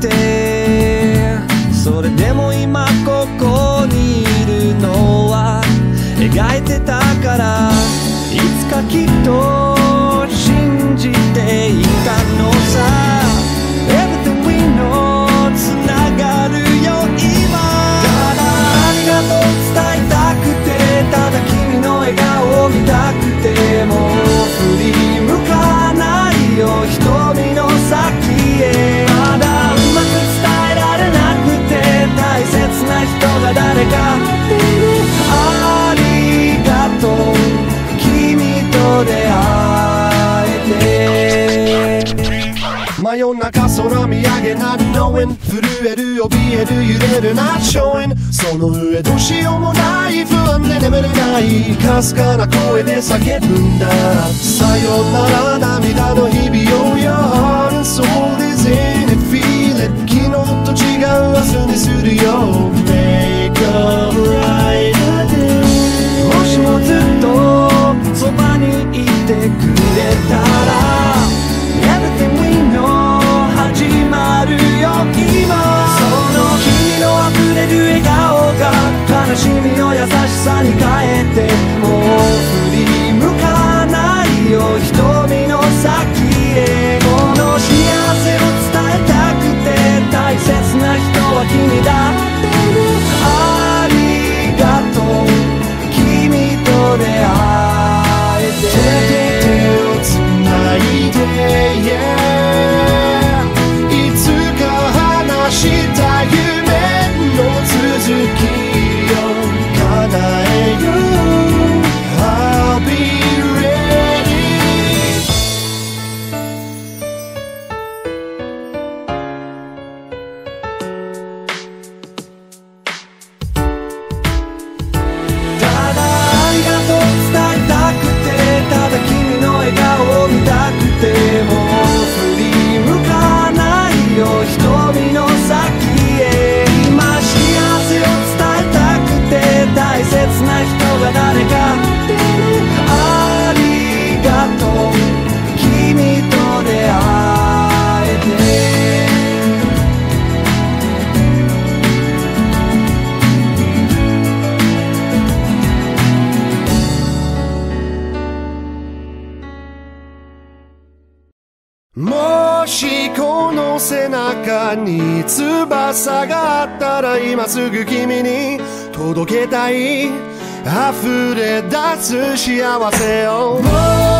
てそれでも今ここにいるのは描いてたからいつかきっと信じていたの。中空見上げ not knowing 震える怯える揺れる not showing その上どうしようもない不安で眠れないかすかな声で叫ぶんだ。さよなら涙の日。Santa 背中に翼があったら今すぐ君に届けたい。溢れ出す幸せを。も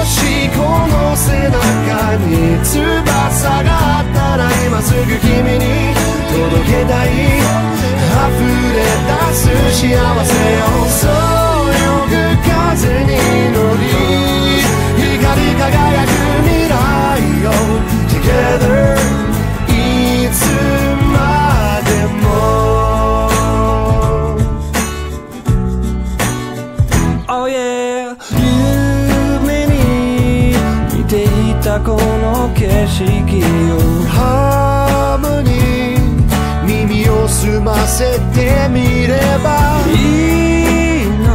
しこの背中に翼があったら今すぐ君に届けたい。溢れ出す幸せを。そよぐ風の景色をハーモニー耳を澄ませてみれば。いいの。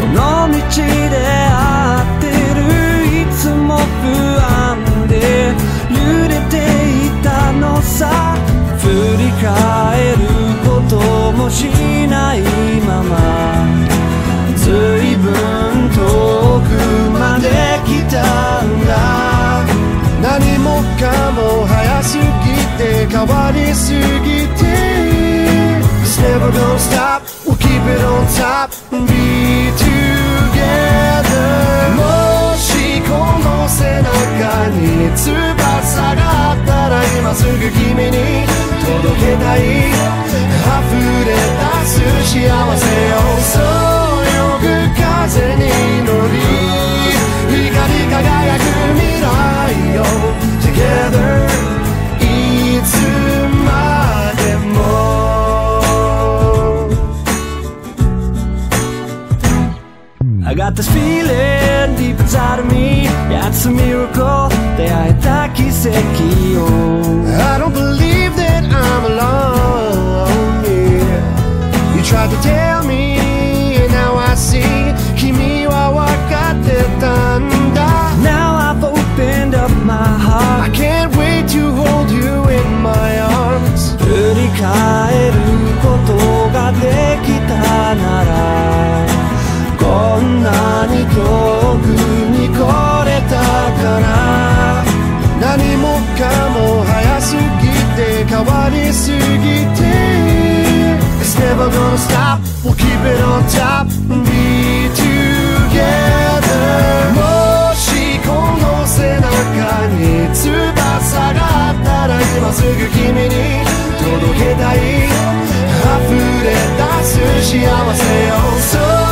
この道で合ってる。いつも不安で揺れていたのさ。It's never gonna stop We'll keep it on top and Be together もしこの背中に翼があったら今すぐ君に届けたい溢れ出す幸せをそうよぐ風に乗 got this feeling deep inside of me. Yeah, it's a miracle. They are Takiseki. I don't believe that I'm alone. Yeah. You tried to tell me, and now I see. Kimi wa wakate tanda. Now I've opened up my heart. I can't wait to hold you in my arms. 振り返ることがで never gonna stop We'll keep it on top Be together もしこの背中に翼があったら今すぐ君に届けたい溢れ出す幸せを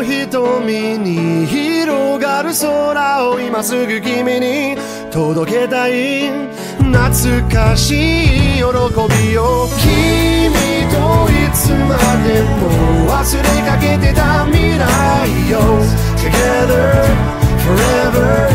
の瞳に広がる空を今すぐ君に届けたい懐かしい喜びを君といつまでも忘れかけてた未来を。Together forever.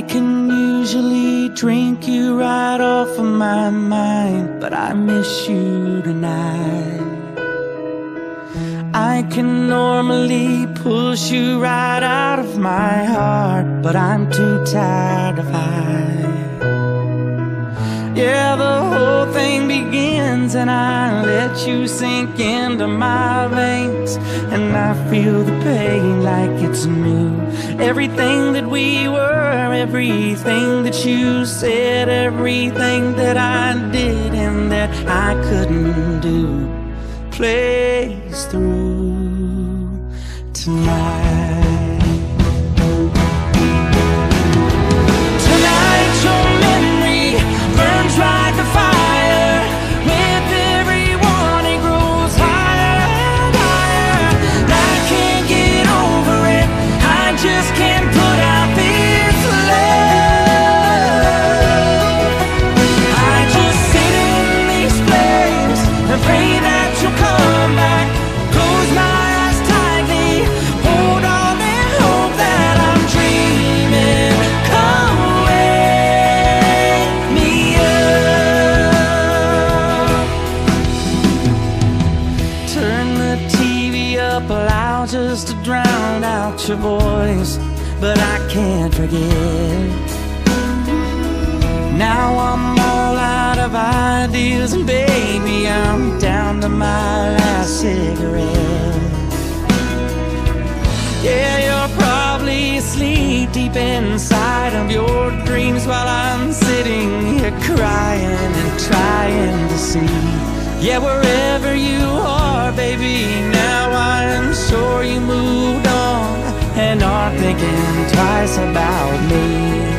I can usually drink you right off of my mind, but I miss you tonight. I can normally push you right out of my heart, but I'm too tired to fight. Yeah, the whole thing begins, and I let you sink into my veins, and I feel the pain like it's new. Everything that we were, everything that you said, everything that I did and that I couldn't do plays through tonight. Your voice, but I can't forget. Now I'm all out of ideas, and baby, I'm down to my last cigarette. Yeah, you're probably asleep deep inside of your dreams while I'm sitting here crying and trying to see. Yeah, wherever you are, baby, now I'm sure you moved on and aren't thinking twice about me.